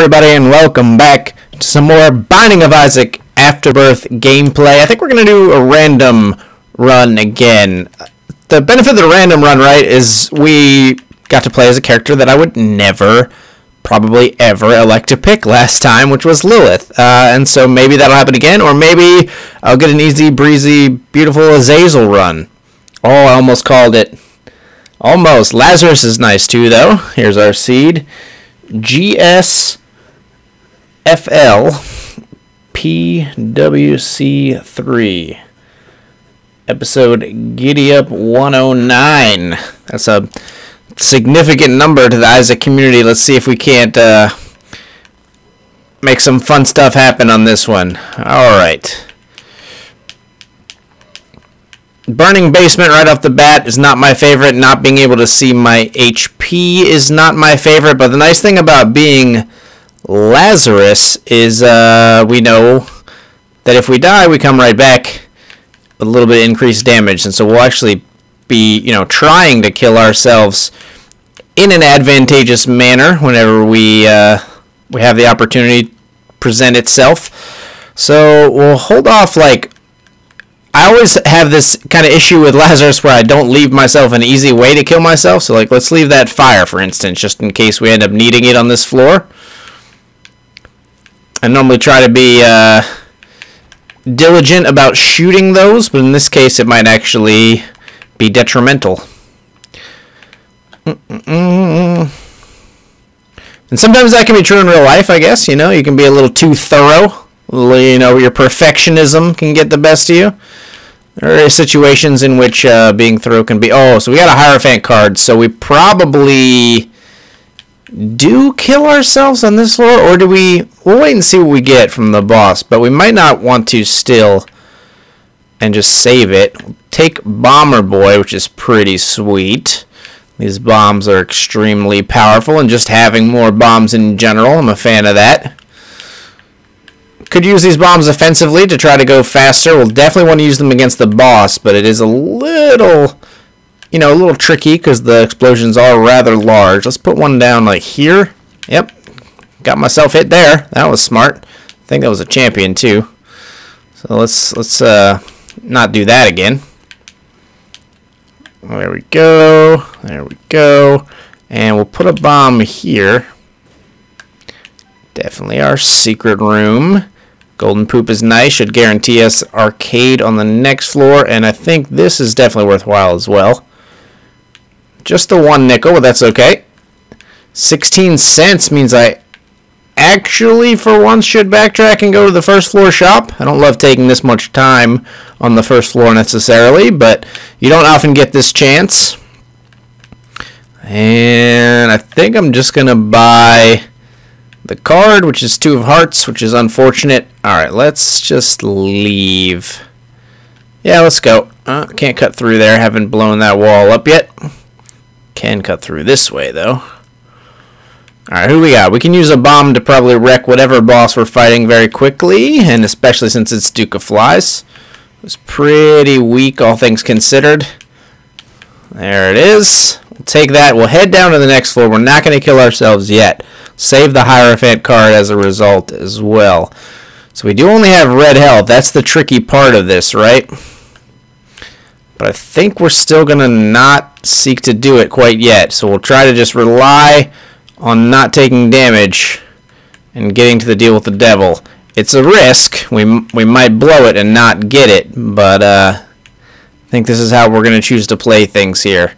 everybody, and welcome back to some more Binding of Isaac Afterbirth gameplay. I think we're going to do a random run again. The benefit of the random run, right, is we got to play as a character that I would never, probably ever, elect to pick last time, which was Lilith. Uh, and so maybe that'll happen again, or maybe I'll get an easy, breezy, beautiful Azazel run. Oh, I almost called it. Almost. Lazarus is nice too, though. Here's our seed. GS FL PWC3 episode Giddy Up 109. That's a significant number to the Isaac community. Let's see if we can't uh, make some fun stuff happen on this one. All right. Burning Basement right off the bat is not my favorite. Not being able to see my HP is not my favorite. But the nice thing about being Lazarus is uh, we know that if we die, we come right back with a little bit increased damage. And so we'll actually be, you know, trying to kill ourselves in an advantageous manner whenever we uh, we have the opportunity present itself. So we'll hold off like I always have this kind of issue with Lazarus where I don't leave myself an easy way to kill myself. So, like, let's leave that fire, for instance, just in case we end up needing it on this floor. I normally try to be uh, diligent about shooting those, but in this case, it might actually be detrimental. And sometimes that can be true in real life, I guess. You know, you can be a little too thorough. You know, your perfectionism can get the best of you. There are situations in which uh, being thorough can be... Oh, so we got a Hierophant card, so we probably do kill ourselves on this floor, or do we... We'll wait and see what we get from the boss, but we might not want to still and just save it. Take Bomber Boy, which is pretty sweet. These bombs are extremely powerful, and just having more bombs in general, I'm a fan of that. Could use these bombs offensively to try to go faster. We'll definitely want to use them against the boss, but it is a little, you know, a little tricky because the explosions are rather large. Let's put one down like here. Yep, got myself hit there. That was smart. I think that was a champion too. So let's let's uh, not do that again. There we go. There we go. And we'll put a bomb here. Definitely our secret room. Golden Poop is nice, should guarantee us arcade on the next floor, and I think this is definitely worthwhile as well. Just the one nickel, but that's okay. 16 cents means I actually, for once, should backtrack and go to the first floor shop. I don't love taking this much time on the first floor necessarily, but you don't often get this chance. And I think I'm just going to buy the card, which is two of hearts, which is unfortunate. Alright, let's just leave. Yeah, let's go. Uh, can't cut through there. Haven't blown that wall up yet. Can cut through this way, though. Alright, who we got? We can use a bomb to probably wreck whatever boss we're fighting very quickly, and especially since it's Duke of Flies. It was pretty weak, all things considered. There it is. We'll take that. We'll head down to the next floor. We're not going to kill ourselves yet. Save the Hierophant card as a result as well. So we do only have red health. That's the tricky part of this, right? But I think we're still going to not seek to do it quite yet. So we'll try to just rely on not taking damage and getting to the deal with the devil. It's a risk. We, we might blow it and not get it, but uh, I think this is how we're going to choose to play things here.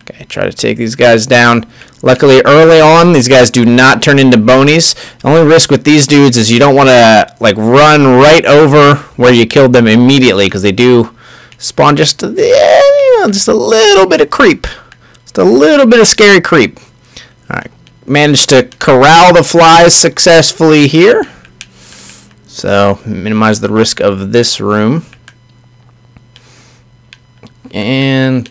Okay, try to take these guys down. Luckily, early on, these guys do not turn into bonies. The only risk with these dudes is you don't want to like run right over where you killed them immediately because they do spawn just know, just a little bit of creep. Just a little bit of scary creep. All right, managed to corral the flies successfully here. So, minimize the risk of this room. And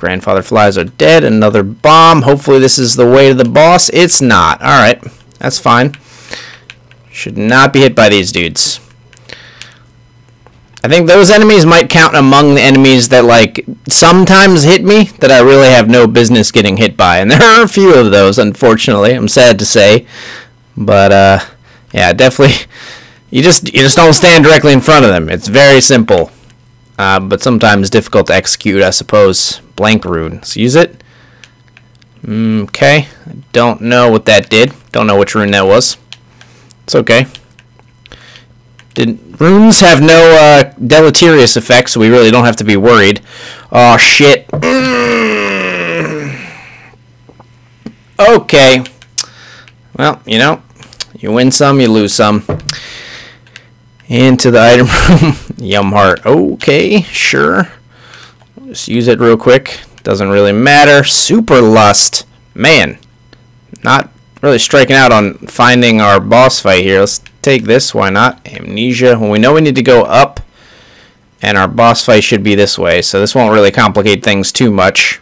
Grandfather flies are dead. Another bomb. Hopefully this is the way to the boss. It's not. Alright. That's fine. Should not be hit by these dudes. I think those enemies might count among the enemies that, like, sometimes hit me that I really have no business getting hit by. And there are a few of those, unfortunately. I'm sad to say. But uh, yeah, definitely. You just you just don't stand directly in front of them. It's very simple, uh, but sometimes difficult to execute. I suppose. Blank rune. Let's use it. Okay. Don't know what that did. Don't know which rune that was. It's okay. Did runes have no uh, deleterious effects, so we really don't have to be worried. Oh shit. Okay. Well, you know, you win some, you lose some. Into the item room. Yum heart. Okay, sure. Just use it real quick. Doesn't really matter. Super lust. Man, not really striking out on finding our boss fight here. Let's take this. Why not? Amnesia. Well, we know we need to go up, and our boss fight should be this way. So this won't really complicate things too much.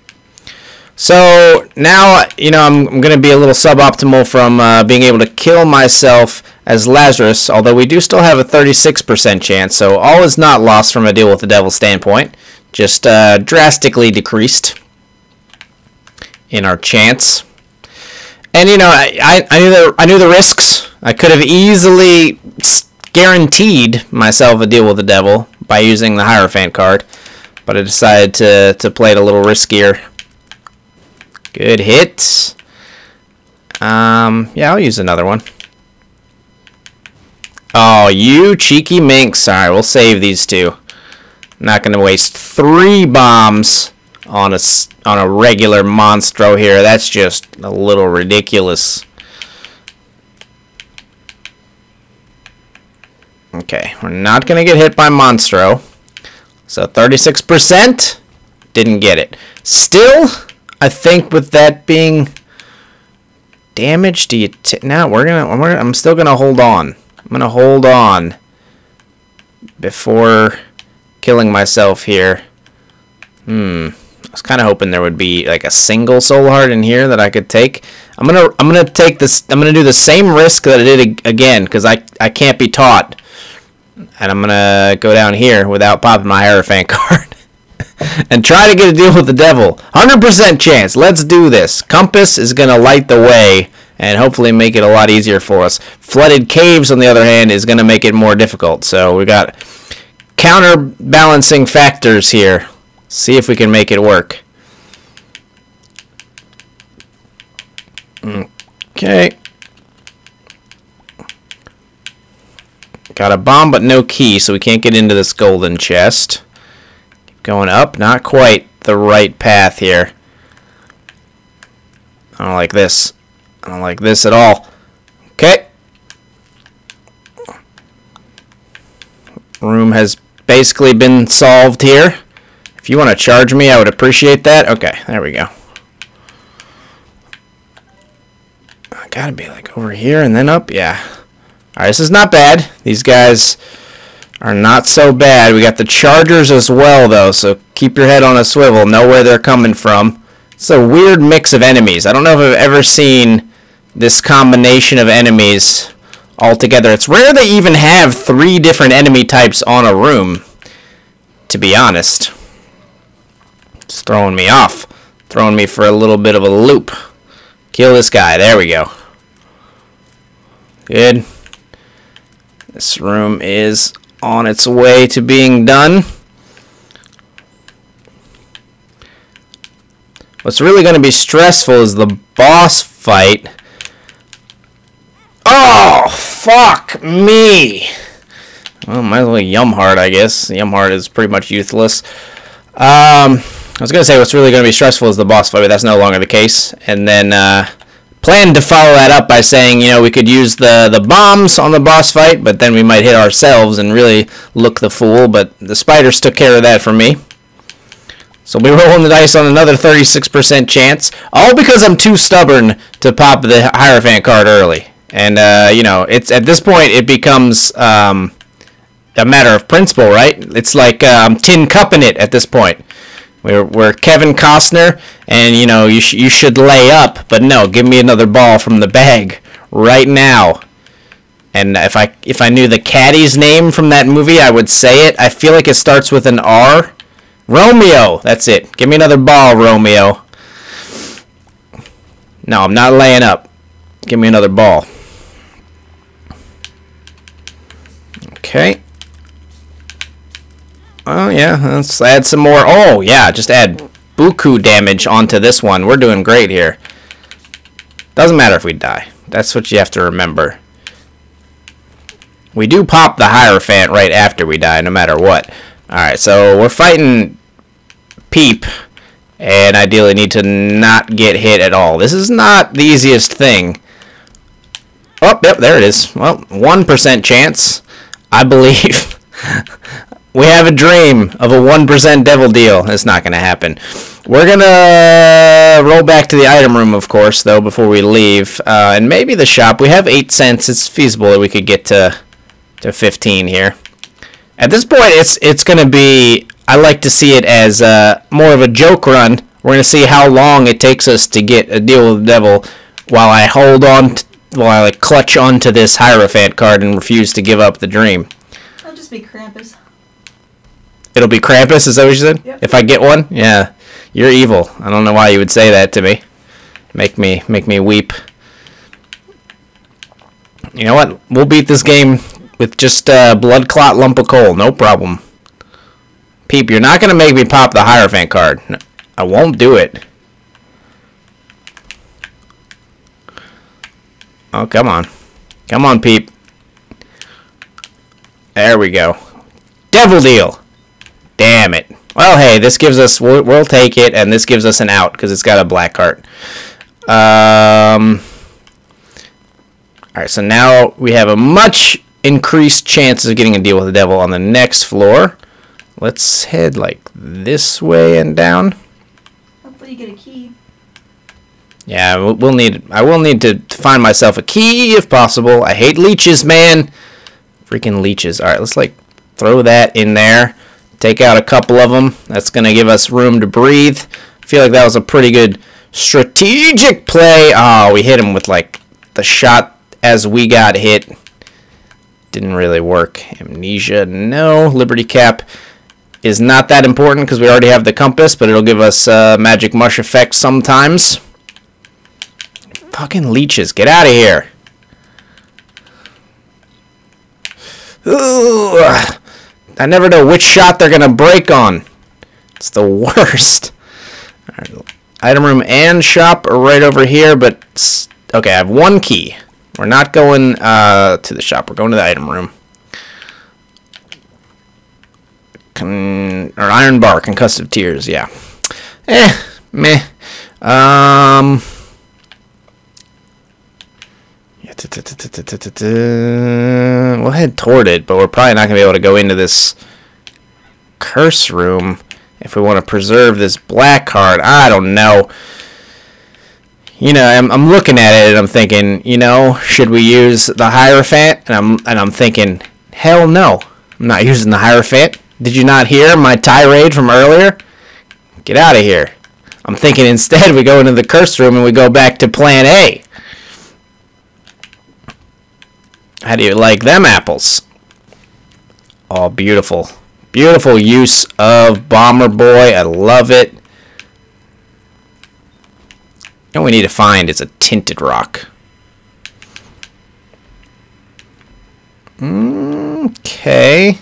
So now, you know, I'm, I'm going to be a little suboptimal from uh, being able to kill myself as Lazarus, although we do still have a 36% chance, so all is not lost from a deal with the devil standpoint, just uh, drastically decreased in our chance. And, you know, I, I, knew the, I knew the risks. I could have easily guaranteed myself a deal with the devil by using the Hierophant card, but I decided to, to play it a little riskier. Good hit. Um, yeah, I'll use another one. Oh, you cheeky minx. Alright, we'll save these two. I'm not going to waste three bombs on a, on a regular monstro here. That's just a little ridiculous. Okay, we're not going to get hit by monstro. So 36% didn't get it. Still I think with that being damage, do you now we're gonna I'm, I'm still gonna hold on. I'm gonna hold on before killing myself here. Hmm. I was kind of hoping there would be like a single soul heart in here that I could take. I'm gonna I'm gonna take this. I'm gonna do the same risk that I did again because I I can't be taught, and I'm gonna go down here without popping my Hierophant card and try to get a deal with the devil. 100% chance. Let's do this. Compass is to light the way and hopefully make it a lot easier for us. Flooded caves, on the other hand, is to make it more difficult. So we got counterbalancing factors here. See if we can make it work. Okay. Got a bomb but no key, so we can't get into this golden chest. Going up, not quite the right path here. I don't like this. I don't like this at all. Okay. Room has basically been solved here. If you want to charge me, I would appreciate that. Okay, there we go. I gotta be like over here and then up. Yeah. Alright, this is not bad. These guys are not so bad. We got the Chargers as well, though, so keep your head on a swivel. Know where they're coming from. It's a weird mix of enemies. I don't know if I've ever seen this combination of enemies all together. It's rare they even have three different enemy types on a room, to be honest. It's throwing me off. Throwing me for a little bit of a loop. Kill this guy. There we go. Good. This room is on its way to being done. What's really going to be stressful is the boss fight. Oh, fuck me. Well, might as well Yum Heart, I guess. Yum Heart is pretty much useless. Um, I was going to say what's really going to be stressful is the boss fight, but that's no longer the case. And then, uh, planned to follow that up by saying, you know, we could use the, the bombs on the boss fight, but then we might hit ourselves and really look the fool. But the spiders took care of that for me. So we're rolling the dice on another 36% chance, all because I'm too stubborn to pop the Hierophant card early. And, uh, you know, it's at this point it becomes um, a matter of principle, right? It's like um, tin cupping it at this point. We're, Kevin Costner, and you know you sh- you should lay up, but no, give me another ball from the bag right now. And if I if I knew the caddy's name from that movie, I would say it. I feel like it starts with an R. Romeo. That's it. Give me another ball, Romeo. No, I'm not laying up. Give me another ball. Okay. Oh yeah, let's add some more. Oh yeah, just add buku damage onto this one. We're doing great here. Doesn't matter if we die. That's what you have to remember. We do pop the Hierophant right after we die, no matter what. Alright, so we're fighting Peep, and ideally need to not get hit at all. This is not the easiest thing. Oh, yep, there it is. Well, 1% chance, I believe. we have a dream of a 1% devil deal. It's not going to happen. We're going to roll back to the item room, of course, though, before we leave. Uh, and maybe the shop. We have 8 cents. It's feasible that we could get to, to 15 here. At this point, it's it's going to be... I like to see it as uh, more of a joke run. We're going to see how long it takes us to get a deal with the devil while I hold on... while I clutch onto this Hierophant card and refuse to give up the dream. I'll just be Krampus. It'll be Krampus, is that what you said? Yep. If I get one? Yeah. You're evil. I don't know why you would say that to me. Make me make me weep. You know what? We'll beat this game with just a blood clot lump of coal. No problem. Peep, you're not going to make me pop the Hierophant card. No, I won't do it. Oh, come on. Come on, Peep. There we go. Devil deal. Damn it. Well, hey, this gives us, we'll, we'll take it, and this gives us an out, because it's got a black card. Um, Alright, so now we have a much increased chance of getting a deal with the devil on the next floor. Let's head, like, this way and down. Hopefully you get a key. Yeah, we'll, we'll need, I will need to, to find myself a key, if possible. I hate leeches, man. Freaking leeches. Alright, let's, like, throw that in there. Take out a couple of them. That's going to give us room to breathe. I feel like that was a pretty good strategic play. Oh, we hit him with like the shot as we got hit. Didn't really work. Amnesia, no. Liberty Cap is not that important because we already have the compass, but it'll give us uh, magic mush effect sometimes. Fucking leeches, get out of here. I never know which shot they're gonna break on. It's the worst. Item room and shop are right over here, but okay, I have one key. We're not going uh, to the shop. We're going to the item room. Con or iron bar, concussive tears. Yeah. Eh, meh. Um. We'll head toward it, but we're probably not going to be able to go into this curse room if we want to preserve this black card. I don't know. You know, I'm, I'm looking at it and I'm thinking, you know, should we use the Hierophant? And I'm and I'm thinking, hell no. I'm not using the Hierophant. Did you not hear my tirade from earlier? Get out of here. I'm thinking instead we go into the curse room and we go back to plan A. How do you like them apples? Oh, beautiful. Beautiful use of Bomber Boy. I love it. What we need to find is a tinted rock. Okay.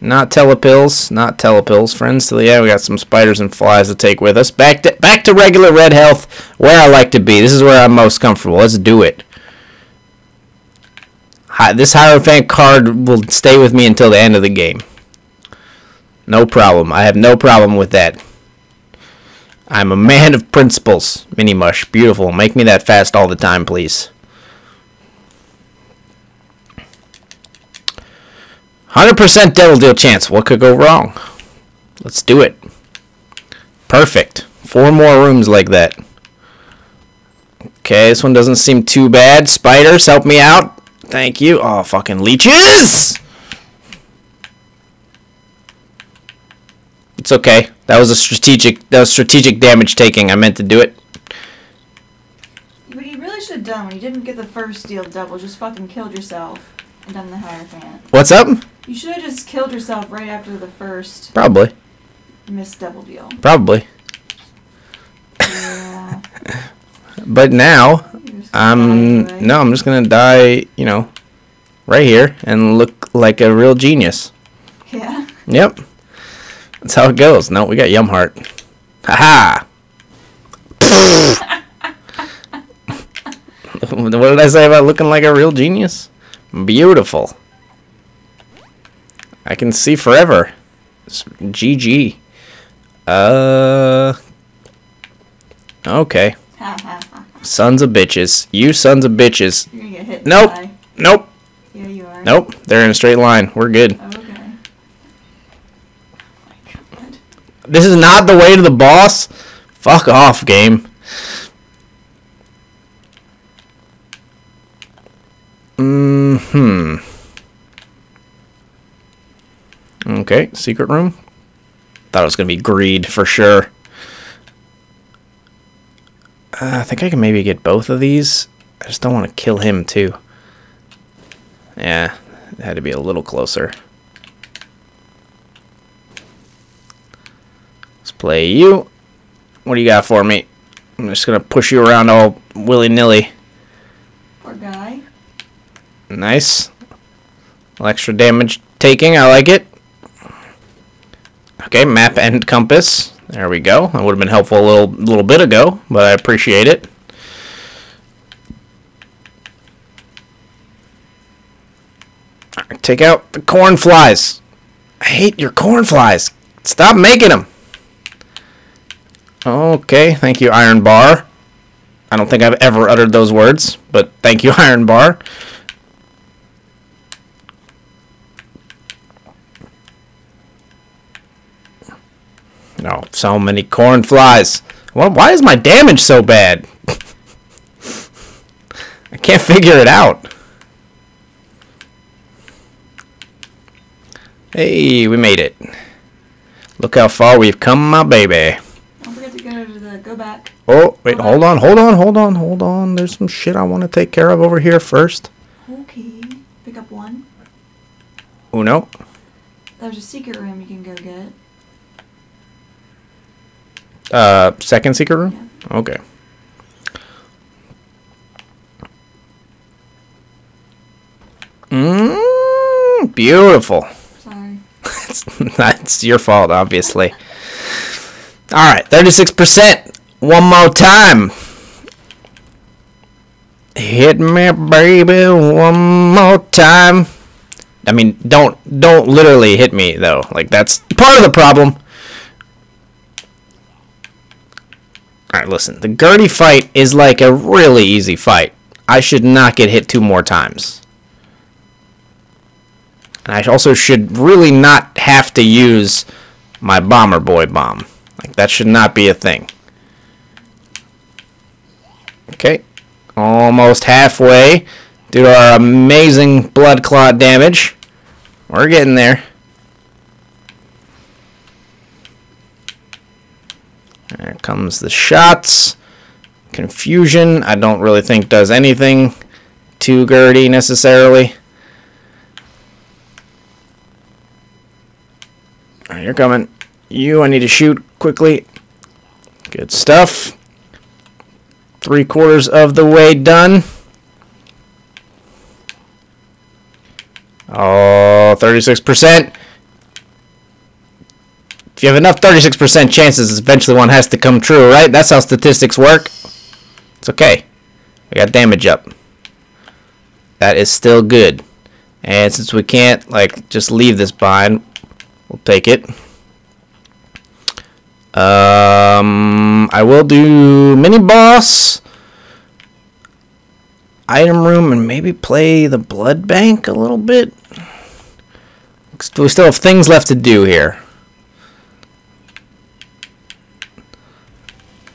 Not telepills. Not telepills, friends. So yeah, we got some spiders and flies to take with us. Back to back to regular red health, where I like to be. This is where I'm most comfortable. Let's do it. Hi, this Hierophant card will stay with me until the end of the game. No problem. I have no problem with that. I'm a man of principles. Mini Mush. Beautiful. Make me that fast all the time, please. 100% Devil Deal chance. What could go wrong? Let's do it. Perfect. Four more rooms like that. Okay, this one doesn't seem too bad. Spiders, help me out. Thank you. Oh, fucking leeches! It's okay. That was a strategic. That was strategic damage taking. I meant to do it. What you really should have done when you didn't get the first deal double, just fucking killed yourself and done the Hierophant. What's up? You should have just killed yourself right after the first Probably. missed double deal. Probably. Yeah. But now, You're just gonna die I'm anyway. no. I'm just gonna die. You know, right here and look like a real genius. Yeah. Yep. That's how it goes. No, we got Yum Heart. Ha what did I say about looking like a real genius? Beautiful. I can see forever. It's GG. Uh. Okay. Ha ha ha. Sons of bitches. You sons of bitches. You're gonna get hit. Nope. eye. Nope. Yeah, you are. Nope. They're in a straight line. We're good. Okay. Oh. This is not the way to the boss. Fuck off, game. Hmm. Okay, secret room. Thought it was gonna be greed for sure. Uh, I think I can maybe get both of these. I just don't want to kill him too. Yeah, it had to be a little closer. Let's play you. What do you got for me? I'm just gonna push you around all willy nilly. Poor guy. Nice. Little extra damage taking. I like it. Okay, map and compass. There we go. That would have been helpful a little little bit ago, but I appreciate it. Take out the corn flies. I hate your corn flies. Stop making them. Okay, thank you, Iron Bar. I don't think I've ever uttered those words, but thank you, Iron Bar. No, so many corn flies. Well, why is my damage so bad? I can't figure it out. Hey, we made it. Look how far we've come, my baby. Don't forget to go to the go back. Oh, wait, hold on, hold on, hold on, hold on. There's some shit I want to take care of over here first. Okay. Pick up one. Uno. There's a secret room you can go get. Uh, second secret room? Okay. Mmm, beautiful. Sorry. That's your fault, obviously. All right, 36%. One more time. Hit me, baby, one more time. I mean, don't don't literally hit me though. Like that's part of the problem. All right, listen. The Gurdy fight is like a really easy fight. I should not get hit two more times. And I also should really not have to use my Bomber Boy bomb. Like, that should not be a thing. Okay. Almost halfway due to our amazing blood clot damage. We're getting there. There comes the shots. Confusion, I don't really think does anything to Gurdy necessarily. Alright, you're coming. You, I need to shoot quickly. Good stuff. Three quarters of the way done. Oh, 36%. If you have enough 36% chances, eventually one has to come true, right? That's how statistics work. It's okay. We got damage up. That is still good. And since we can't, like, just leave this behind, we'll take it. Um, I will do mini boss, item room, and maybe play the blood bank a little bit. We still have things left to do here.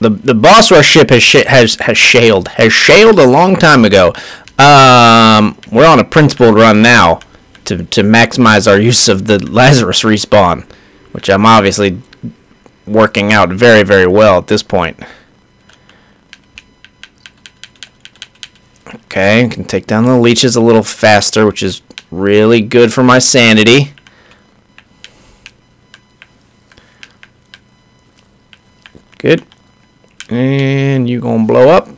The the boss rush ship has sh- has has shaled has shaled a long time ago. Um, we're on a principled run now to to maximize our use of the Lazarus respawn, which I'm obviously working out very very well at this point. Okay, I can take down the leeches a little faster, which is really good for my sanity. Good. And you gonna blow up.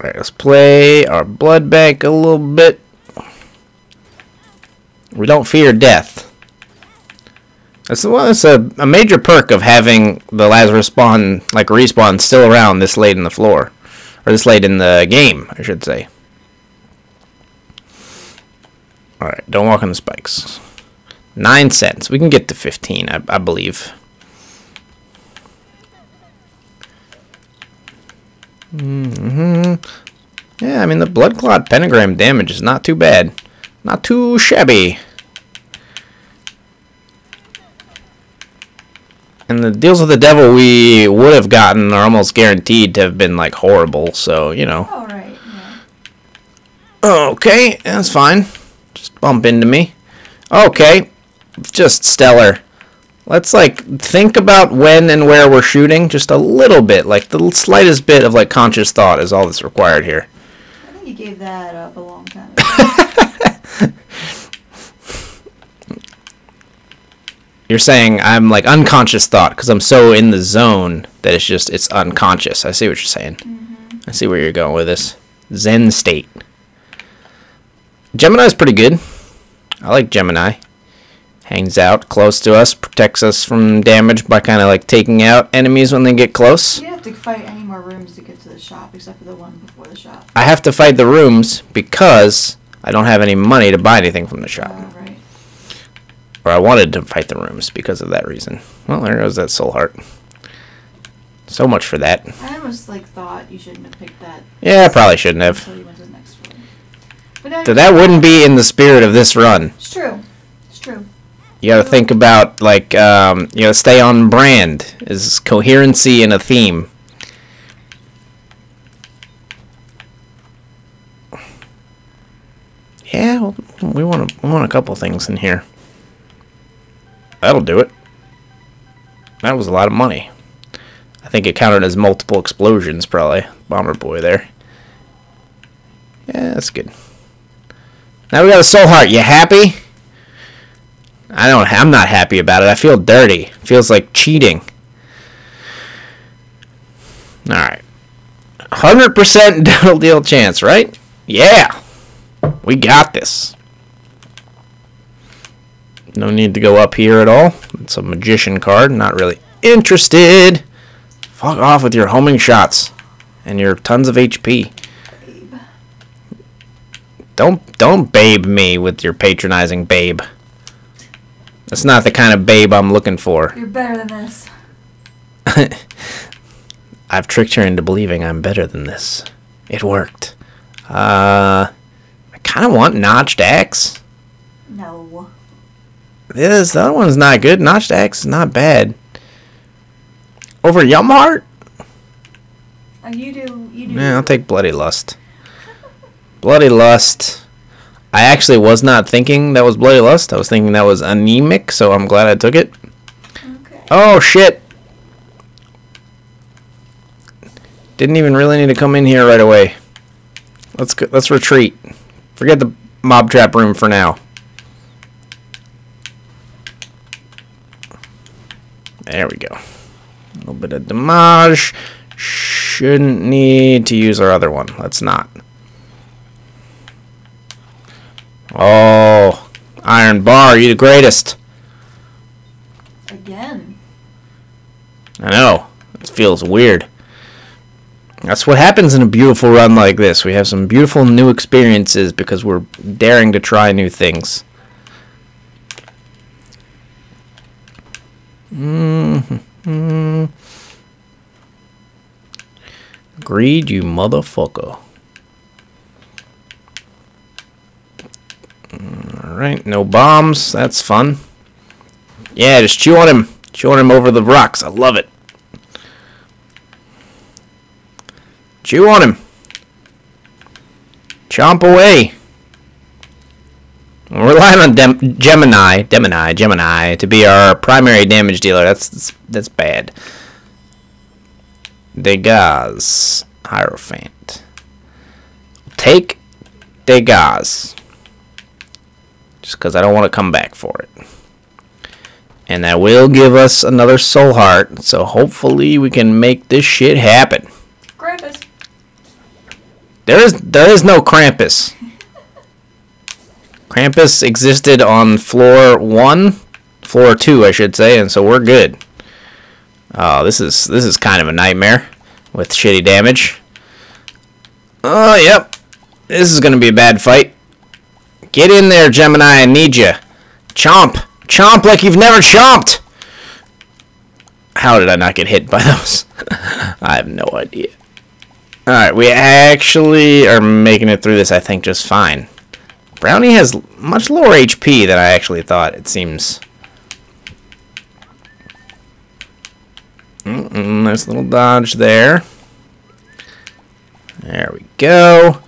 Alright, let's play our blood bank a little bit. We don't fear death. That's well, that's a, a major perk of having the Lazarus spawn like respawn still around this late in the floor, or this late in the game, I should say. All right, don't walk on the spikes. Nine cents. We can get to fifteen, I, I believe. Hmm Yeah, I mean the blood clot pentagram damage is not too bad, not too shabby. And the deals with the devil we would have gotten are almost guaranteed to have been like horrible, so you know. Alright. Yeah. Okay, that's fine. Just bump into me. Okay, just stellar. Let's like think about when and where we're shooting just a little bit, like the slightest bit of like conscious thought is all that's required here. I think you gave that up a long time ago. You're saying I'm like unconscious thought because I'm so in the zone that it's just it's unconscious. I see what you're saying. Mm-hmm. I see where you're going with this. Zen state. Gemini's pretty good. I like Gemini. Hangs out close to us, protects us from damage by kind of like taking out enemies when they get close. you don't have to fight any more rooms to get to the shop except for the one before the shop. I have to fight the rooms because I don't have any money to buy anything from the shop. Oh, right. Or I wanted to fight the rooms because of that reason. Well, there goes that soul heart. So much for that. I almost like thought you shouldn't have picked that Yeah, I probably shouldn't have. until you went to the next floor. But So that wouldn't be in the spirit of this run. It's true. You gotta think about, like, um, you gotta stay on brand. Is coherency and a theme. Yeah, well, we want a, we want a couple things in here. That'll do it. That was a lot of money. I think it counted as multiple explosions, probably. Bomber boy there. Yeah, that's good. Now we got a soul heart. You happy? I don't. I'm not happy about it. I feel dirty. Feels like cheating. All right. Hundred percent double deal chance, right? Yeah. We got this. No need to go up here at all. It's a magician card. Not really interested. Fuck off with your homing shots and your tons of HP. Babe. Don't don't babe me with your patronizing babe. That's not the kind of babe I'm looking for. You're better than this. I've tricked her into believing I'm better than this. It worked. Uh, I kind of want Notched Axe. No. This the other one's not good. Notched Axe is not bad. Over Yumheart? Uh, you do. You do. Yeah, I'll take Bloody Lust. Bloody Lust. I actually was not thinking that was Bloody Lust. I was thinking that was anemic, so I'm glad I took it. Okay. Oh shit! Didn't even really need to come in here right away. Let's go, let's retreat. Forget the mob trap room for now. There we go. A little bit of damage. Shouldn't need to use our other one. Let's not. Oh, Iron Bar, you the greatest. Again. I know. It feels weird. That's what happens in a beautiful run like this. We have some beautiful new experiences because we're daring to try new things. hmm Greed, you motherfucker. Alright, no bombs. That's fun. Yeah, just chew on him. Chew on him over the rocks. I love it. Chew on him. Chomp away. We're relying on Dem- Gemini, Gemini, Gemini to be our primary damage dealer. That's that's, that's bad. Dagaz, Hierophant. Take Dagaz. Just because I don't want to come back for it. And that will give us another soul heart. So hopefully we can make this shit happen. Krampus. There is there is no Krampus. Krampus existed on floor one, floor two, I should say, and so we're good. Oh, this is this is kind of a nightmare with shitty damage. Oh, yep. This is gonna be a bad fight. Get in there, Gemini. I need you. Chomp, chomp like you've never chomped. How did I not get hit by those? I have no idea. Alright, we actually are making it through this, I think, just fine. Brownie has much lower HP than I actually thought, it seems. Mm -mm, nice little dodge there. There we go.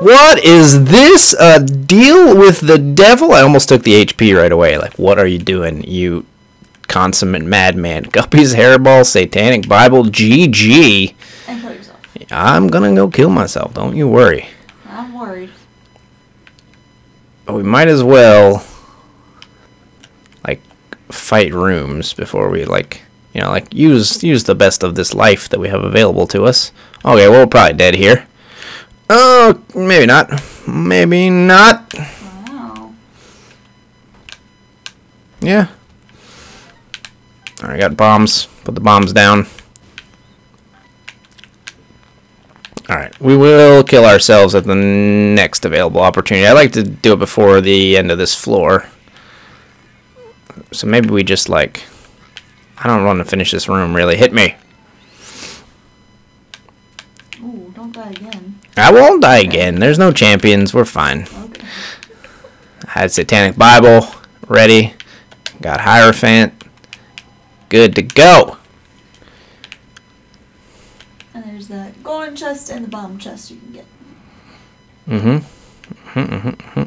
What is this? A deal with the devil? I almost took the HP right away. Like, what are you doing, you consummate madman? Guppy's hairball, satanic Bible, GG. And kill yourself. I'm gonna go kill myself. Don't you worry. I'm worried. But we might as well, like, fight rooms before we like, you know, like use use the best of this life that we have available to us. Okay, well, we're probably dead here. Oh, maybe not. Maybe not. Wow. Yeah. Alright, got bombs. Put the bombs down. Alright, we will kill ourselves at the next available opportunity. I like to do it before the end of this floor. So maybe we just like... I don't want to finish this room, really. Hit me. Ooh, don't die again. I won't die again. There's no champions. We're fine. Okay. I had Satanic Bible ready. Got Hierophant. Good to go. And there's that golden chest and the bomb chest you can get. Mm-hmm. Mm-hmm, mm-hmm.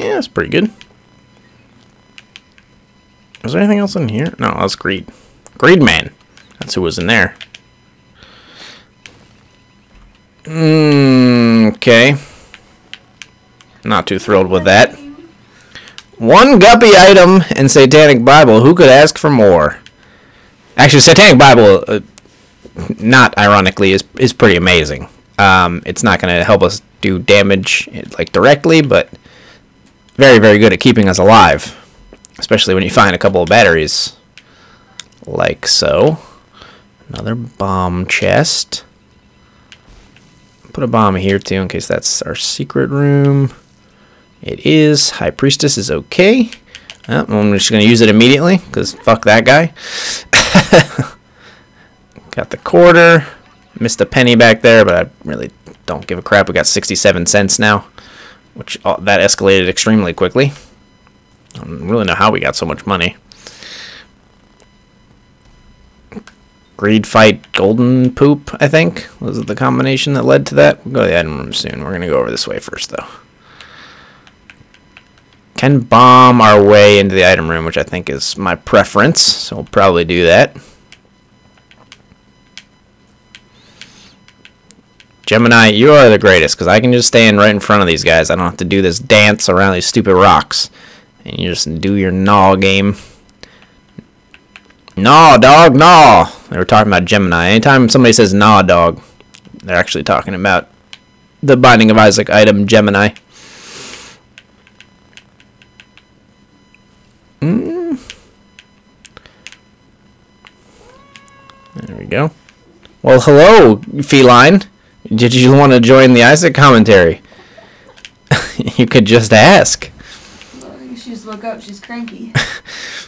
Yeah, that's pretty good. Was there anything else in here? No, that's Greed. Greed Man. That's who was in there. Mm, okay. Not too thrilled with that. One guppy item and Satanic Bible. Who could ask for more? Actually, Satanic Bible, uh, not ironically, is is pretty amazing. Um, it's not going to help us do damage like directly, but very very good at keeping us alive, especially when you find a couple of batteries, like so. Another bomb chest. Put a bomb here too, in case that's our secret room. It is. High Priestess is okay. I'm just going to use it immediately, because fuck that guy. got the quarter. Missed a penny back there, but I really don't give a crap. We got 67 cents now, which uh, that escalated extremely quickly. I don't really know how we got so much money. Greed Fight Golden Poop, I think, was the combination that led to that. We'll go to the item room soon. We're going to go over this way first, though. Can bomb our way into the item room, which I think is my preference, so we'll probably do that. Gemini, you are the greatest, because I can just stand right in front of these guys. I don't have to do this dance around these stupid rocks. And you just do your gnaw game. Gnaw, dog, gnaw. They were talking about Gemini. Anytime somebody says gnaw, dog, they're actually talking about the Binding of Isaac item Gemini. Mm. There we go. Well, hello, feline. Did you want to join the Isaac commentary? you could just ask. Well, you should just look up. She's cranky.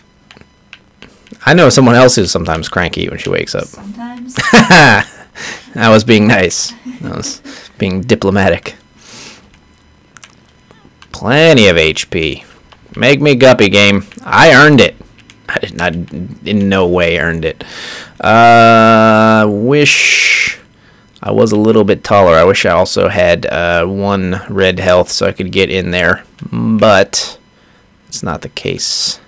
I know someone else who's sometimes cranky when she wakes up. Sometimes. I was being nice. I was being diplomatic. Plenty of HP. Make me guppy game. I earned it. I did not in no way earned it. Uh wish I was a little bit taller. I wish I also had uh, one red health so I could get in there. But it's not the case.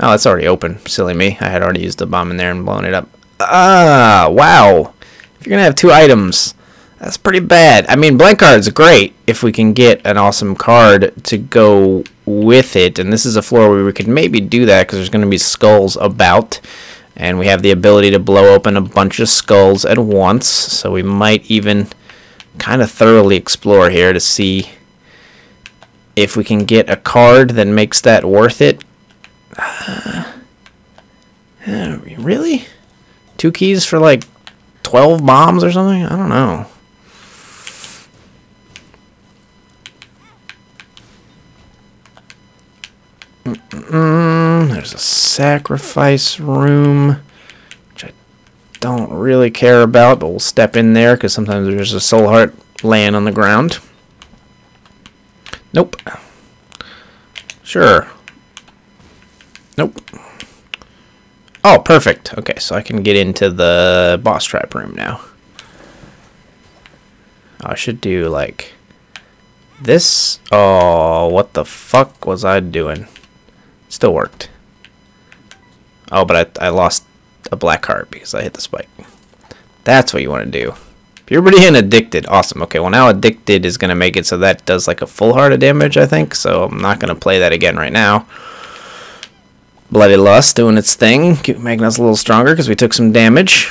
Oh, it's already open. Silly me. I had already used the bomb in there and blown it up. Ah, wow. If you're going to have two items, that's pretty bad. I mean, blank card's great if we can get an awesome card to go with it. And this is a floor where we could maybe do that because there's going to be skulls about. And we have the ability to blow open a bunch of skulls at once. So we might even kind of thoroughly explore here to see if we can get a card that makes that worth it. Uh, uh, really? Two keys for like 12 bombs or something? I don't know. Mm, there's a sacrifice room, which I don't really care about, but we'll step in there because sometimes there's a soul heart laying on the ground. Nope. Sure. Nope. Oh, perfect. Okay, so I can get into the boss trap room now. I should do like this. Oh, what the fuck was I doing? Still worked. Oh, but I, I lost a black heart because I hit the spike. That's what you want to do. Puberty and addicted. Awesome. Okay, well now addicted is going to make it so that does like a full heart of damage, I think. So I'm not going to play that again right now. Bloody Lust doing its thing. Making us a little stronger because we took some damage.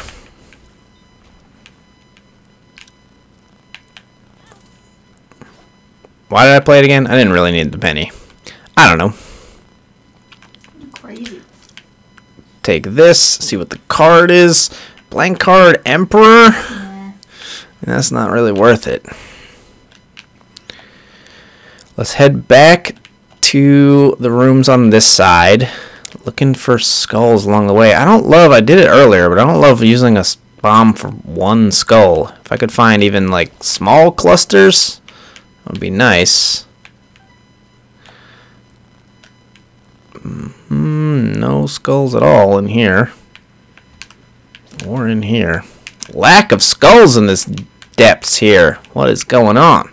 Why did I play it again? I didn't really need the penny. I don't know take this, see what the card is. Blank card, Emperor. That's not really worth it. Let's head back to the rooms on this side. Looking for skulls along the way. I don't love, I did it earlier, but I don't love using a bomb for one skull. If I could find even like small clusters, that would be nice. Mm, no skulls at all in here. Or in here. Lack of skulls in this depths here. What is going on?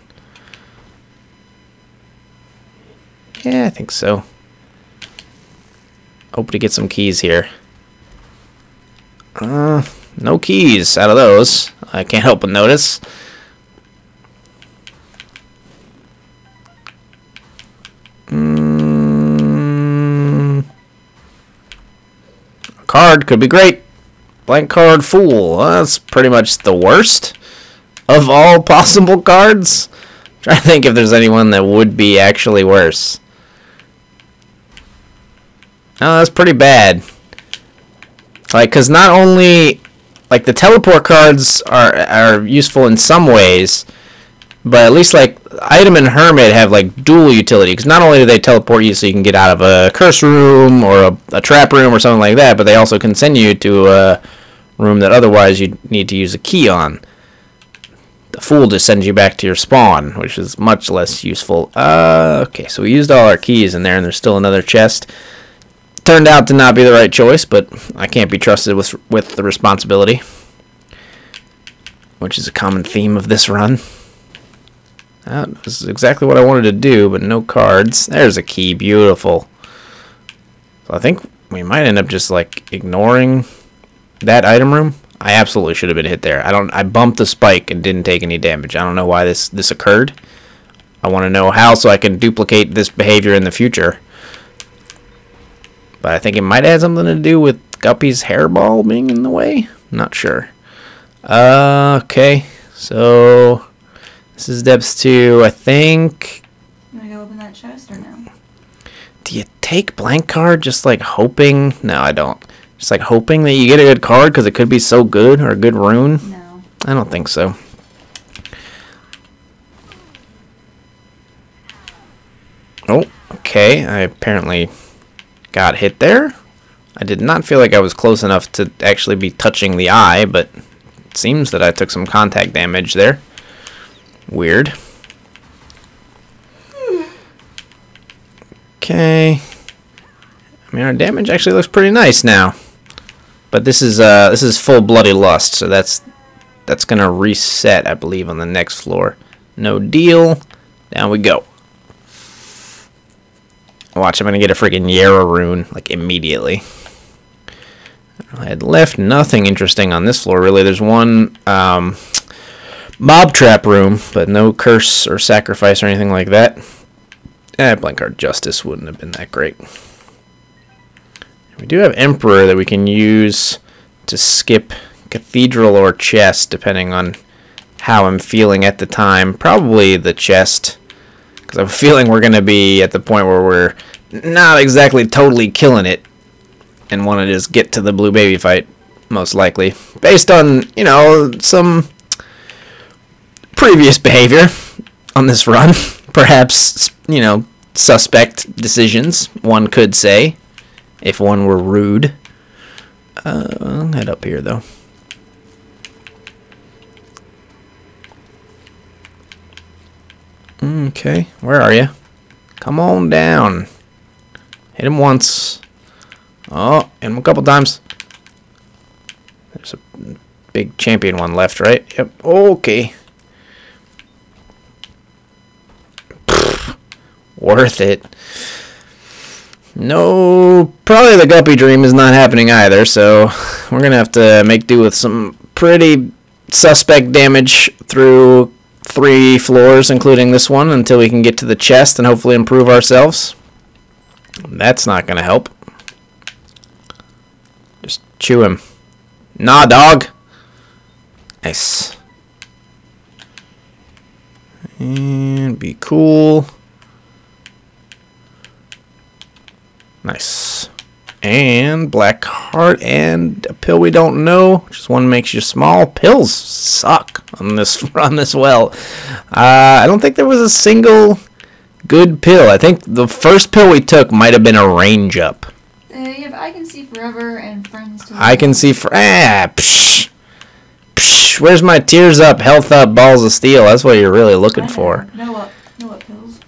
Yeah, I think so. Hope to get some keys here. Uh, no keys out of those. I can't help but notice. Card could be great. Blank card fool. that's pretty much the worst of all possible cards. I'm trying to think if there's anyone that would be actually worse. No, that's pretty bad. Like, because not only, like, the teleport cards are, are useful in some ways, but at least, like, Item and Hermit have like dual utility because not only do they teleport you so you can get out of a curse room or a, a trap room or something like that, but they also can send you to a room that otherwise you'd need to use a key on. The Fool just sends you back to your spawn, which is much less useful. Uh, okay, so we used all our keys in there, and there's still another chest. Turned out to not be the right choice, but I can't be trusted with with the responsibility, which is a common theme of this run. Uh, that was exactly what I wanted to do, but no cards. There's a key. Beautiful. So I think we might end up just, like, ignoring that item room. I absolutely should have been hit there. I don't. I bumped the spike and didn't take any damage. I don't know why this this occurred. I want to know how so I can duplicate this behavior in the future. But I think it might have something to do with Guppy's hairball being in the way. Not sure. Uh, okay, so this is depths two, I think. You wanna go open that chest or no? Do you take blank card just like hoping? No, I don't. Just like hoping that you get a good card because it could be so good or a good rune? No. I don't think so. Oh, okay. I apparently got hit there. I did not feel like I was close enough to actually be touching the eye, but it seems that I took some contact damage there. Weird. Okay. I mean, our damage actually looks pretty nice now. But this is uh this is full bloody lust, so that's that's gonna reset, I believe, on the next floor. No deal. Down we go. Watch, I'm gonna get a freaking Jera rune like immediately. I had left nothing interesting on this floor really. There's one um, mob trap room, but no curse or sacrifice or anything like that. Eh, blank card justice wouldn't have been that great. We do have emperor that we can use to skip cathedral or chest, depending on how I'm feeling at the time. Probably the chest. Because I'm feeling we're going to be at the point where we're not exactly totally killing it. And want to just get to the blue baby fight, most likely. Based on, you know, some previous behavior on this run. Perhaps, you know, suspect decisions, one could say, if one were rude. Uh, I'll head up here, though. Okay, where are you? Come on down. Hit him once. Oh, hit him a couple times. There's a big champion one left, right? Yep. Okay. worth it. No, probably the guppy dream is not happening either, so we're going to have to make do with some pretty suspect damage through three floors, including this one, until we can get to the chest and hopefully improve ourselves. That's not going to help. Just chew him. Nah, dog. Nice. And be cool. Nice. And black heart and a pill we don't know. Just one makes you small. Pills suck on this on this well. Uh, I don't think there was a single good pill. I think the first pill we took might have been a range up. Uh, I can see forever and friends to. I can see for ah psh, psh, Where's my tears up, health up, balls of steel? That's what you're really looking for. Know what? Know what pills?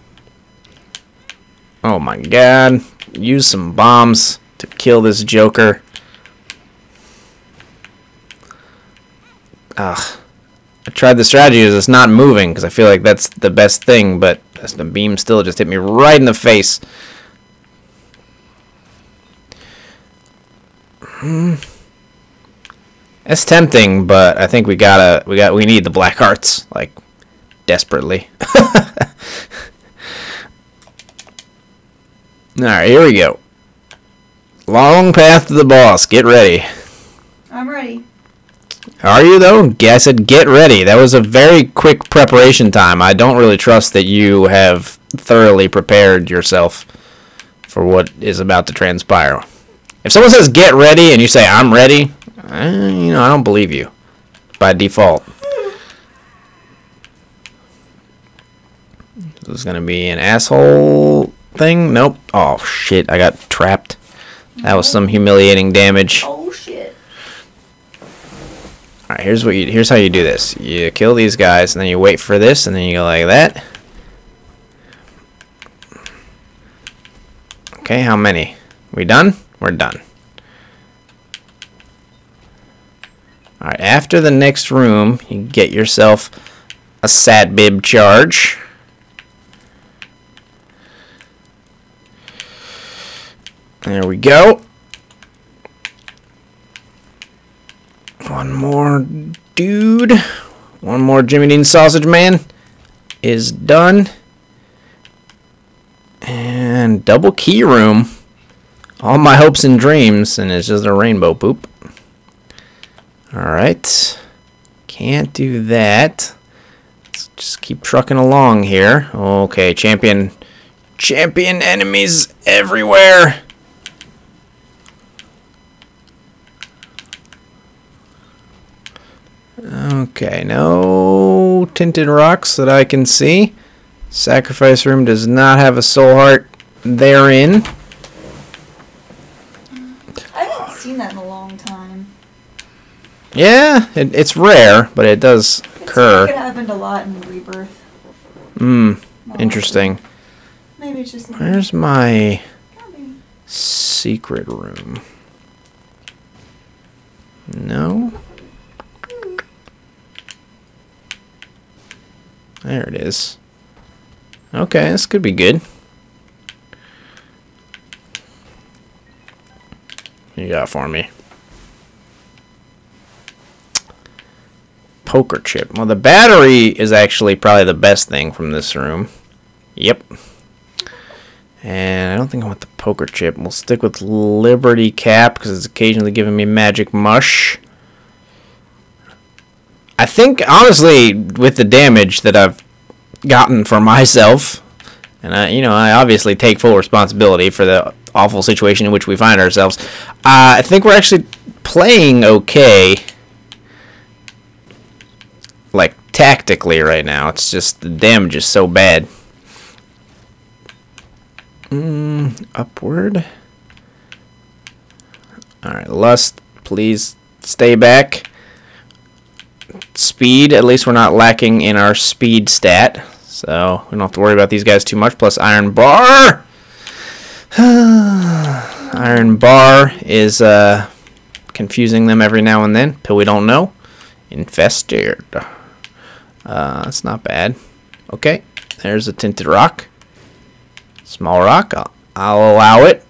Oh my god use some bombs to kill this Joker. Ugh. I tried the strategy as it's not moving because I feel like that's the best thing, but the beam still just hit me right in the face. Hmm. It's tempting, but I think we gotta we got we need the black hearts like desperately. Alright, here we go. Long path to the boss. Get ready. I'm ready. Are you, though? I said get ready. That was a very quick preparation time. I don't really trust that you have thoroughly prepared yourself for what is about to transpire. If someone says get ready and you say I'm ready, eh, you know, I don't believe you by default. This is going to be an asshole thing? Nope. Oh shit, I got trapped. That was some humiliating damage. Oh shit. Alright, here's what you here's how you do this. You kill these guys and then you wait for this and then you go like that. Okay, how many? We done? We're done. Alright, after the next room, you get yourself a sad bib charge. There we go. One more dude. One more Jimmy Dean Sausage Man is done. And double key room. All my hopes and dreams, and it's just a rainbow poop. Alright. Can't do that. Let's just keep trucking along here. Okay, champion. Champion enemies everywhere. Okay, no tinted rocks that I can see. Sacrifice room does not have a soul heart therein. I haven't seen that in a long time. Yeah, it, it's rare, but it does occur. It happened a lot in Rebirth. Hmm, interesting. Maybe it's just. Where's my secret room? No? There it is. Okay, this could be good. you got for me? Poker chip. Well, the battery is actually probably the best thing from this room. Yep. And I don't think I want the poker chip. We'll stick with Liberty Cap because it's occasionally giving me magic mush. I think honestly, with the damage that I've gotten for myself, and I, you know, I obviously take full responsibility for the awful situation in which we find ourselves. Uh, I think we're actually playing okay, like tactically right now. It's just the damage is so bad. Mm, upward. Alright, Lust, please stay back. Speed, at least we're not lacking in our speed stat. So, we don't have to worry about these guys too much. Plus Iron Bar! Iron Bar is uh, confusing them every now and then. Pill we don't know. Infested. Uh, that's not bad. Okay, there's a Tinted Rock. Small rock, I'll, I'll allow it.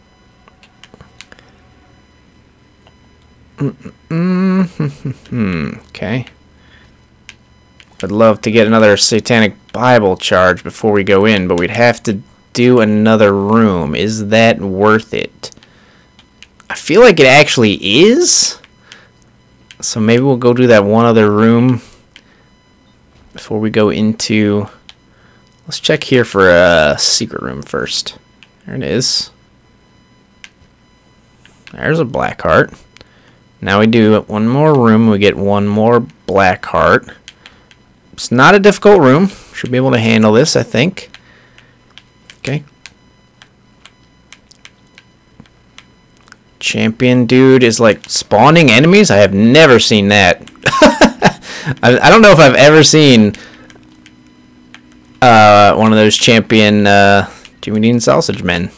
Mm -mm okay. I'd love to get another Satanic Bible charge before we go in, but we'd have to do another room. Is that worth it? I feel like it actually is. So maybe we'll go do that one other room before we go into... Let's check here for a secret room first. There it is. There's a black heart. Now we do one more room. We get one more black heart. It's not a difficult room. Should be able to handle this, I think. Okay. Champion dude is like spawning enemies? I have never seen that. I, I don't know if I've ever seen uh, one of those champion uh, Jimmy Dean sausage men.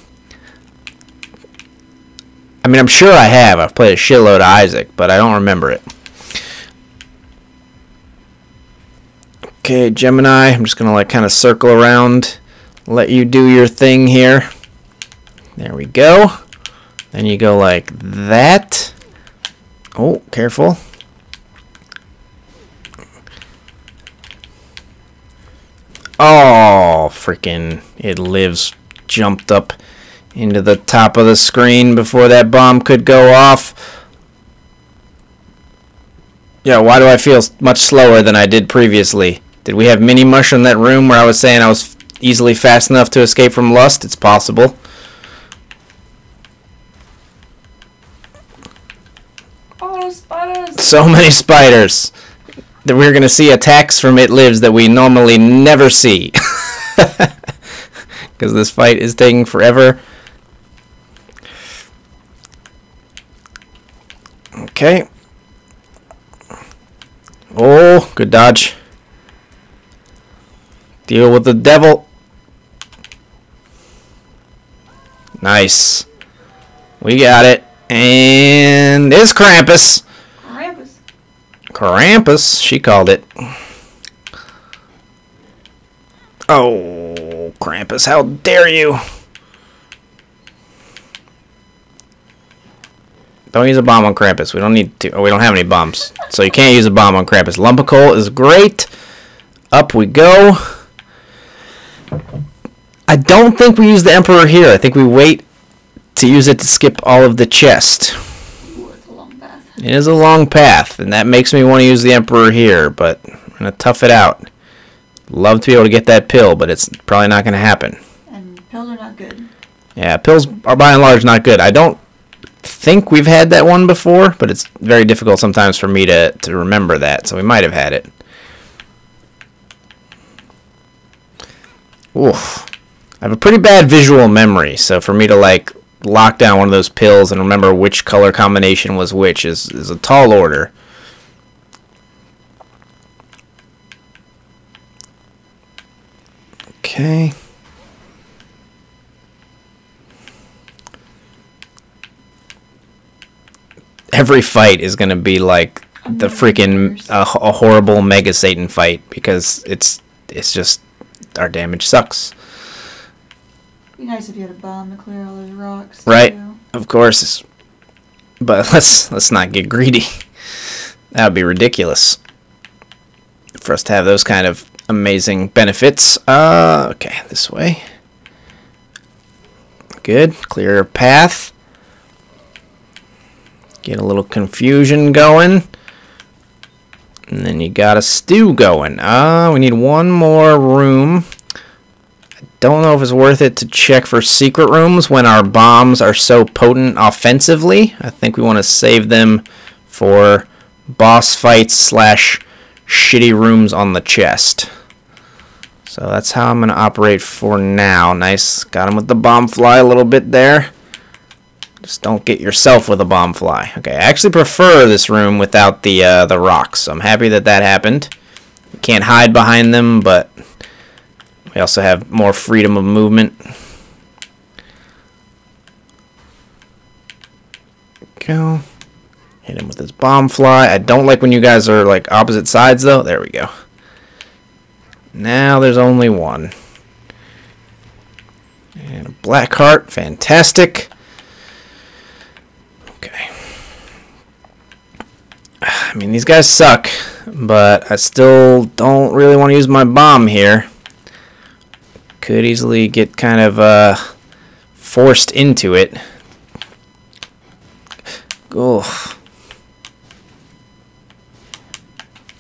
I mean, I'm sure I have. I've played a shitload of Isaac, but I don't remember it. Okay, Gemini, I'm just going to like kind of circle around, let you do your thing here. There we go. Then you go like that. Oh, careful. Oh, freaking, it lives jumped up into the top of the screen before that bomb could go off. Yeah, why do I feel much slower than I did previously? Did we have mini mush in that room where I was saying I was easily fast enough to escape from lust? It's possible. Oh, spiders! So many spiders that we're going to see attacks from It Lives that we normally never see. Because this fight is taking forever. Okay. Oh, good dodge. Deal with the devil. Nice. We got it. And it's Krampus. Krampus, Krampus, she called it. Oh, Krampus, how dare you! Don't use a bomb on Krampus. We don't need to. Oh, we don't have any bombs. So you can't use a bomb on Krampus. Lump of Coal is great. Up we go. I don't think we use the Emperor here. I think we wait to use it to skip all of the chest. It is a long path, and that makes me want to use the Emperor here, but I'm going to tough it out. Love to be able to get that pill, but it's probably not going to happen. And pills are not good. Yeah, pills are by and large not good. I don't think we've had that one before, but it's very difficult sometimes for me to, to remember that, so we might have had it. Oof. I have a pretty bad visual memory, so for me to like lock down one of those pills and remember which color combination was which is, is a tall order. Okay. Every fight is going to be like the freaking a, a horrible Mega Satan fight because it's it's just our damage sucks. Be nice if you had a bomb to clear all those rocks. Right. too. Of course. But let's let's not get greedy. That would be ridiculous for us to have those kind of amazing benefits. Uh, okay, this way. Good. Clear path. Get a little confusion going. And then you got a stew going. Ah, uh, we need one more room. I don't know if it's worth it to check for secret rooms when our bombs are so potent offensively. I think we want to save them for boss fights slash shitty rooms on the chest. So that's how I'm going to operate for now. Nice. Got him with the bomb fly a little bit there. Just don't get yourself with a bomb fly. Okay, I actually prefer this room without the uh, the rocks. So I'm happy that that happened. Can't hide behind them, but we also have more freedom of movement. Go. Hit him with his bomb fly. I don't like when you guys are like opposite sides though. There we go. Now there's only one. And a black heart. Fantastic. Okay. I mean, these guys suck, but I still don't really want to use my bomb here. Could easily get kind of uh, forced into it. Oh.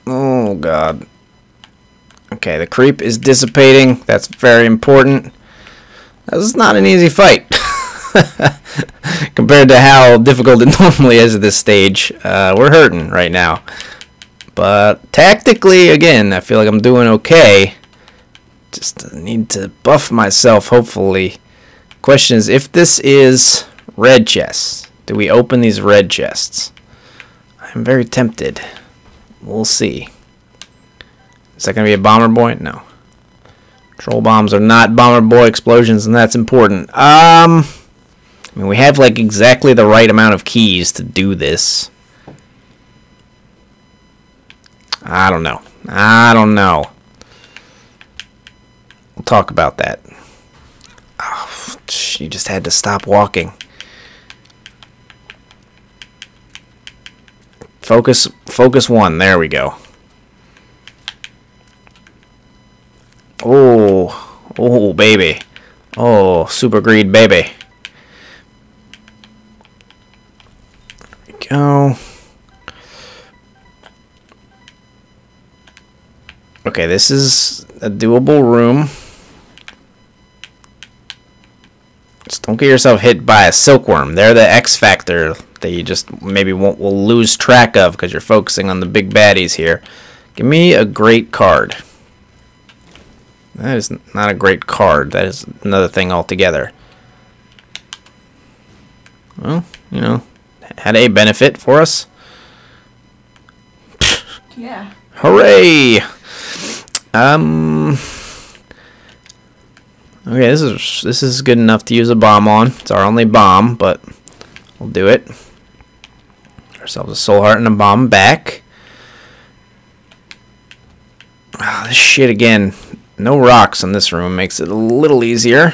Oh, God. Okay, the creep is dissipating. That's very important. This is not an easy fight. Compared to how difficult it normally is at this stage. Uh, we're hurting right now. But tactically, again, I feel like I'm doing okay. Just need to buff myself, hopefully. Question is, if this is red chests, do we open these red chests? I'm very tempted. We'll see. Is that going to be a bomber boy? No. Troll bombs are not bomber boy explosions, and that's important. Um, I mean, we have like exactly the right amount of keys to do this. I don't know. I don't know. We'll talk about that. Oh, she just had to stop walking. Focus, focus one. There we go. Oh, oh, baby. Oh, super greed, baby. Go. Okay, this is a doable room. Just don't get yourself hit by a silkworm. They're the X factor that you just maybe won't will lose track of because you're focusing on the big baddies here. Give me a great card. That is not a great card. That is another thing altogether. Well, you know, had a benefit for us. Yeah. Hooray! Um. Okay, this is this is good enough to use a bomb on. It's our only bomb, but we'll do it. Ourselves a soul heart and a bomb back. Oh, this shit again. No rocks in this room makes it a little easier.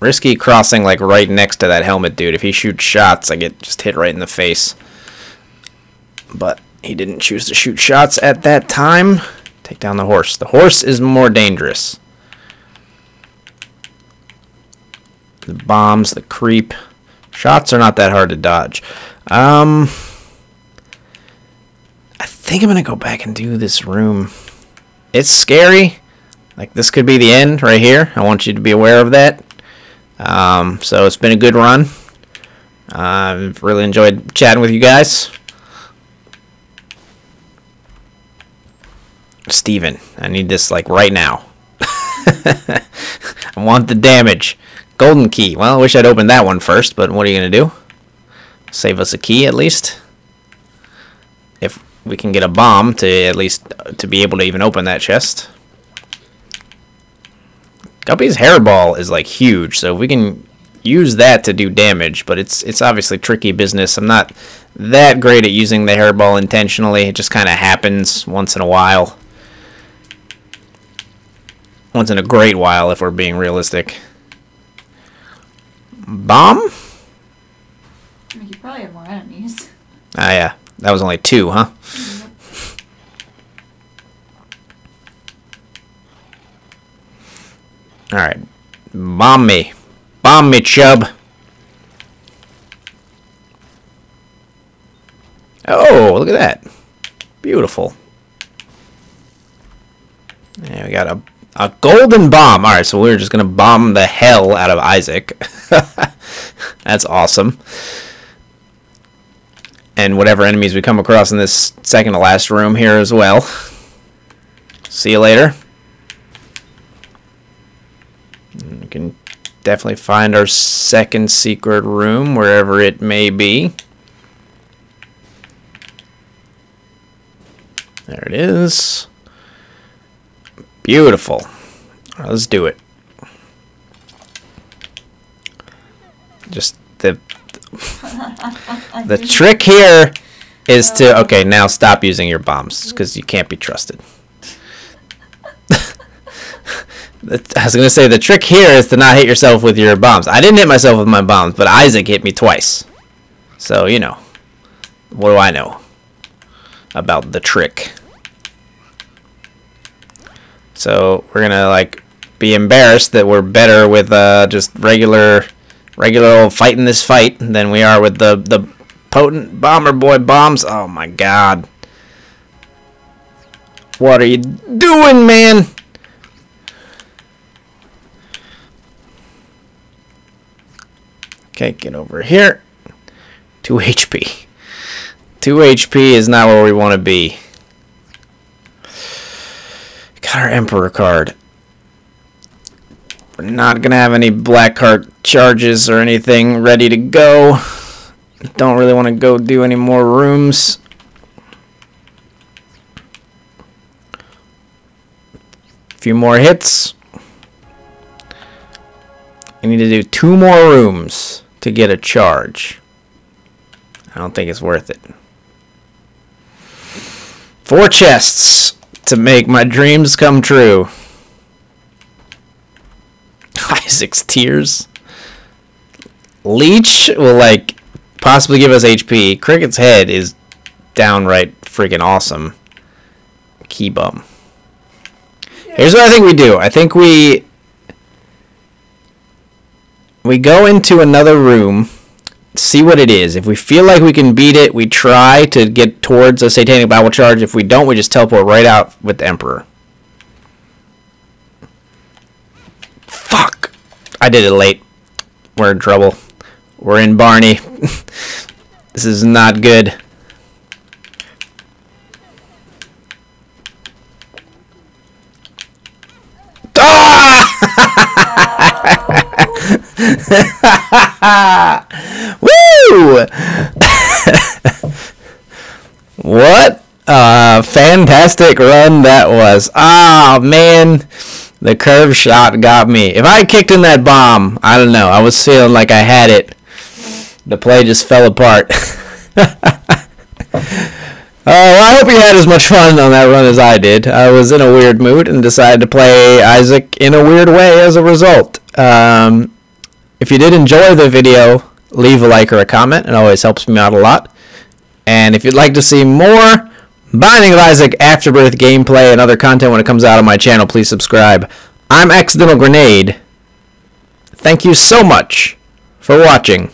Risky crossing like right next to that helmet dude. If he shoots shots, I get just hit right in the face. But he didn't choose to shoot shots at that time. Take down the horse. The horse is more dangerous. The bombs, the creep. Shots are not that hard to dodge. Um, I think I'm going to go back and do this room. It's scary. Like this could be the end right here. I want you to be aware of that. Um, so it's been a good run. I've really enjoyed chatting with you guys. Steven, I need this like right now. I want the damage. Golden key. Well, I wish I'd opened that one first, but what are you going to do? Save us a key at least? If we can get a bomb to at least to be able to even open that chest. Guppy's hairball is like huge, so we can use that to do damage, but it's it's obviously tricky business. I'm not that great at using the hairball intentionally. It just kind of happens once in a while. Once in a great while, if we're being realistic. Bomb? I mean, you probably have more enemies. Ah, yeah. That was only two, huh? Alright. Bomb me. Bomb me, chub. Oh, look at that. Beautiful. Yeah, we got a, a golden bomb. Alright, so we're just going to bomb the hell out of Isaac. That's awesome. And whatever enemies we come across in this second to last room here as well. See you later. Can definitely find our second secret room, wherever it may be. There it is. Beautiful. Right, let's do it. Just the the trick here is to oh. okay now stop using your bombs because you can't be trusted. I was gonna say the trick here is to not hit yourself with your bombs. I didn't hit myself with my bombs, but Isaac hit me twice. So you know, what do I know about the trick? So we're gonna like be embarrassed that we're better with uh, just regular, regular old fighting this fight than we are with the the potent bomber boy bombs. Oh my god! What are you doing, man? Okay, get over here. 2 HP. 2 HP is not where we want to be. Got our Emperor card. We're not going to have any black card charges or anything ready to go. Don't really want to go do any more rooms. A few more hits. I need to do two more rooms to get a charge. I don't think it's worth it. Four chests to make my dreams come true. Isaac's tears. Leech will like possibly give us HP. Cricket's head is downright freaking awesome. Key bum. Here's what I think we do. I think we we go into another room, see what it is. If we feel like we can beat it, we try to get towards a satanic Bible charge. If we don't, we just teleport right out with the Emperor. Fuck! I did it late. We're in trouble. We're in Barney. this is not good. Ah! Woo! what a fantastic run that was. Ah, oh, man. The curve shot got me. If I kicked in that bomb, I don't know. I was feeling like I had it. The play just fell apart. Uh, well, I hope you had as much fun on that run as I did. I was in a weird mood and decided to play Isaac in a weird way as a result. Um, if you did enjoy the video, leave a like or a comment. It always helps me out a lot. And if you'd like to see more Binding of Isaac Afterbirth gameplay and other content when it comes out on my channel, please subscribe. I'm Accidental Grenade. Thank you so much for watching.